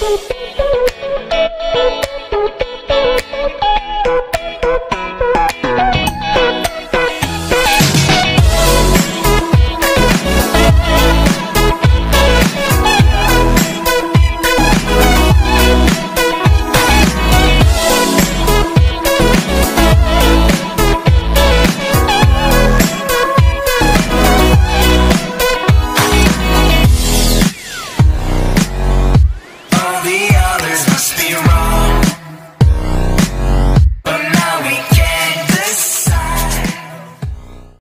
Boop. There's must be wrong.